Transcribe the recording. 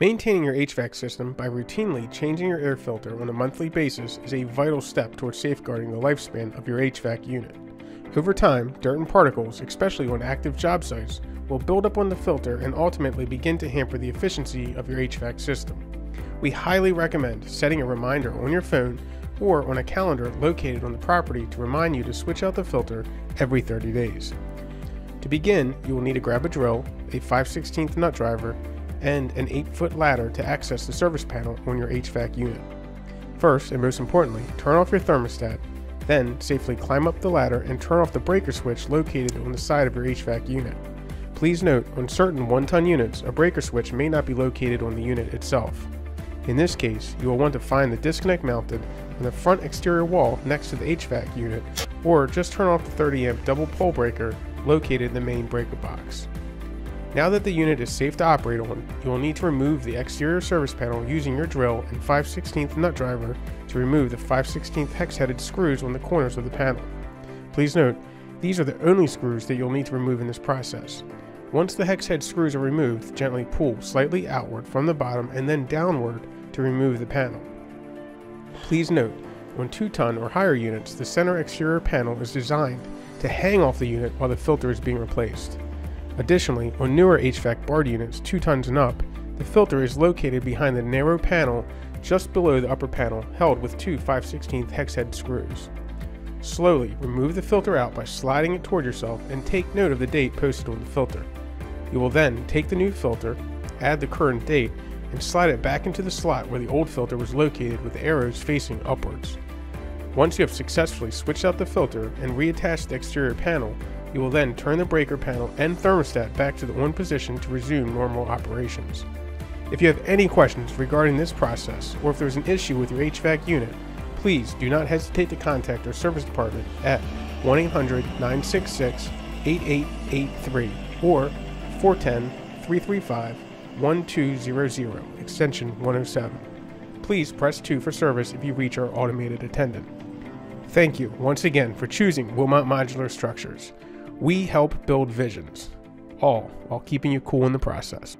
Maintaining your HVAC system by routinely changing your air filter on a monthly basis is a vital step towards safeguarding the lifespan of your HVAC unit. Over time, dirt and particles, especially on active job sites, will build up on the filter and ultimately begin to hamper the efficiency of your HVAC system. We highly recommend setting a reminder on your phone or on a calendar located on the property to remind you to switch out the filter every 30 days. To begin, you will need to grab a drill, a 5 16 nut driver, and an 8 foot ladder to access the service panel on your HVAC unit. First, and most importantly, turn off your thermostat, then safely climb up the ladder and turn off the breaker switch located on the side of your HVAC unit. Please note, on certain 1 ton units, a breaker switch may not be located on the unit itself. In this case, you will want to find the disconnect mounted on the front exterior wall next to the HVAC unit, or just turn off the 30 amp double pole breaker located in the main breaker box. Now that the unit is safe to operate on, you will need to remove the exterior service panel using your drill and 5 16 nut driver to remove the 5 16 hex-headed screws on the corners of the panel. Please note, these are the only screws that you'll need to remove in this process. Once the hex head screws are removed, gently pull slightly outward from the bottom and then downward to remove the panel. Please note, on 2 ton or higher units, the center exterior panel is designed to hang off the unit while the filter is being replaced. Additionally, on newer HVAC BARD units 2 tons and up, the filter is located behind the narrow panel just below the upper panel held with two 5 16 hex head screws. Slowly remove the filter out by sliding it toward yourself and take note of the date posted on the filter. You will then take the new filter, add the current date, and slide it back into the slot where the old filter was located with the arrows facing upwards. Once you have successfully switched out the filter and reattached the exterior panel, you will then turn the breaker panel and thermostat back to the on position to resume normal operations. If you have any questions regarding this process or if there is an issue with your HVAC unit, please do not hesitate to contact our service department at 1 800 966 8883 or 410 335 1200, extension 107. Please press 2 for service if you reach our automated attendant. Thank you once again for choosing Wilmot Modular Structures. We help build visions, all while keeping you cool in the process.